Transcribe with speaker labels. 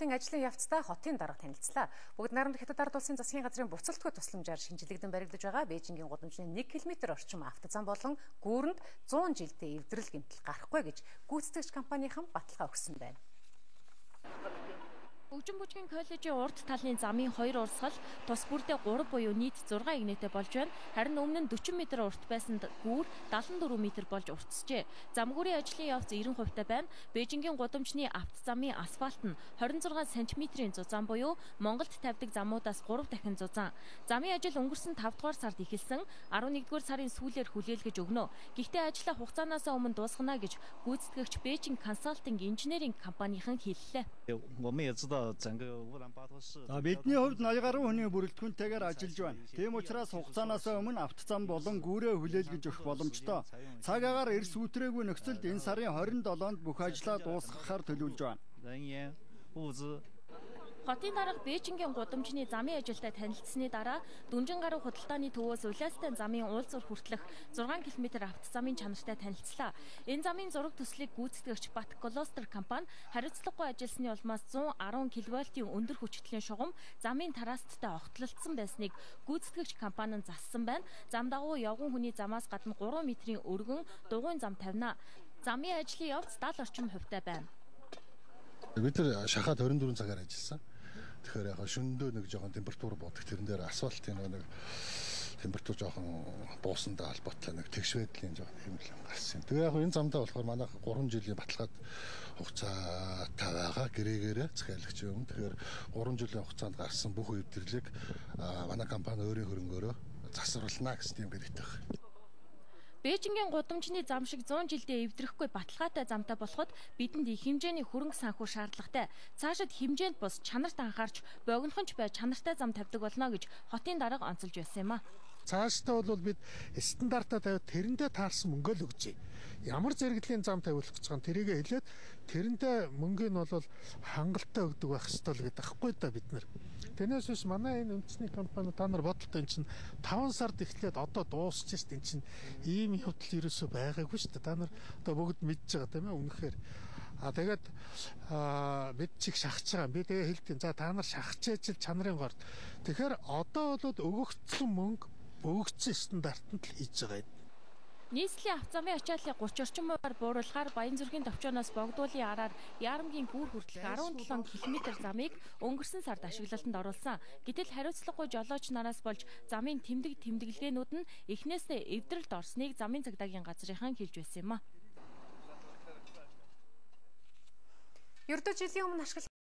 Speaker 1: компаниудын ажлын явцдаа хотын дарга танилцлаа. Бүгд нарамд хятад ард улсын засгийн газрын буцалтгүй тусламжаар шинжилэгдэн баригдаж байгаа Бээжингийн гудамжны 1 км орчим автозам болон гүүрэнд 100 жилдээ эвдрэл гэмтэл гарахгүй гэж гүйцэтгэгч компанийн баталгаа өгсөн байна.
Speaker 2: Өвжин бүжгийн коллежийн урд талын замын хоёр урсгал тус бүрдээ 3 буюу нийт 6 игнэтэй болж байна. Харин өмнө нь 40 м урт байсан гүүр 74 м болж уртсжээ. Замгүүрийн ажлын явц 90% та байна. Бээжингийн гудамжны авто замын асфальт нь 26 см-ийн зузаан буюу Монголд тавьдаг замуудаас 3 дахин зузаан. Замын ажил өнгөрсөн 5 дугаар сард эхэлсэн 11 дугаар сарын сүүлээр хүлээлгэж өгнө. Гэхдээ ажлаа хугацаанаас өмнө дуусгана гэж гүйцэтгэгч Бээжин консалтинг инженеринг компанийн хэллээ.
Speaker 3: За бидний хувьд 80 гаруй хүний бүрэлдэхүүнтэйгээр ажиллаж байна. Тийм учраас хугацаанаас өмнө автозам болон гүүрээ хүлээлгэж өгөх боломжтой. Цаг агаар эрс үүтрээгүй нөхцөлд энэ сарын 27-нд бүх ажлаа дуусгахаар төлөвлөж байна.
Speaker 2: Хотын дарга Бээжингийн гудамжны замын ажилтай танилцсны дараа Дүнжин гаруй худалдааны төвөөс Улаастай замын уулзуур хүртэлх 6 км автозамын чанартай танилцлаа. Энэ замын зураг төслийг гүйцэтгэгч Бат Глостер компани хариуцлагагүй ажилласны улмаас 110 кВт-ийн өндөр хүчтэлийн шугам замын тараасттай огтлолцсон байсныг гүйцэтгэгч компани нь зассан байна. Зам дагуу явган хүний замаас гадна 3 метрийн өргөн дугуйн зам тавина. Замын ажлын явц 70 орчим хувьтай байна.
Speaker 4: Бид нар шахаад 24 цагаар ажилласан. Тэгэхээр яг шөндөө нэг жоохон температур бодох тэрэн дээр асфальтын нэг температур жоохон буусандаа холбоотой нэг тэгш байдлын жоохон хэмнэлэн гарсан. Тэгээ яг энэ замдаа болохоор манайх 3 жилийн баталгаад хугацаатай байгаа гэрээгээрээ захиалагч юм. Тэгэхээр 3 жилийн хугацаанд гарсан бүх өвдөрлийг манай компани өөрийн хөрөнгөөрөө засварлана гэсэн юм гэрээтэй байна.
Speaker 2: Бээжингийн гудамжны зам шиг 100 жилдээ эвдрэхгүй баталгаатай замтай болоход бидэнд их хэмжээний хөрөнгө санхүү шаардлагатай. Цаашид хэмжээнд бус чанарт анхаарч богинохонч бай чанартай зам тавьдаг болно гэж хотын дарга онцолж байсан юм а.
Speaker 5: Цаашдаа бол бид стандартаа тавиад тэрэндээ таарсан мөнгө л өгчээ. Ямар зэрэглийн зам тавиулах гэж байгаа тэрийгэ хэлээд тэрэндээ мөнгөний нь бол хангалттай өгдөг байх ёстой л гэдэг ахгүй да бид нар. Тэрнээс биш манай энэ үндэсний компани та нар бодолтой энэ чинь 5 сард эхлээд одоо дуусч шít энэ чинь ийм явдал ерөөсөө байгаагүй дээ. Та нар одоо бүгд мэдж байгаа тийм ээ үнэхээр. А тэгээд бид чиг шахаж байгаа. Би тэгээ хэлтийн. За та нар шахаж ажил чанарын горд. Тэгэхээр одоо бол өгөгдсөн мөнгө бөгцсөн стандартанд л хийж байгаа юм.
Speaker 2: Нийслэлийн авцамын ачааллыг 30 орчим хувиар бууруулахаар Баянзүрхийн товчооноос богдуулын араар Ярамгийн гүүр хүртэлх 17 км замыг өнгөрсөн сард ашиглалтанд оруулсан. Гэтэл хариуцлагагүй жолооч нараас болж замын тэмдэг тэмдэглэгээнүүд нь эхнээсээ эвдрэлд орсныг замын цагдаагийн газрынхан хэлж байсан юм а.
Speaker 1: Ердөө жилийн өмнө ашигласан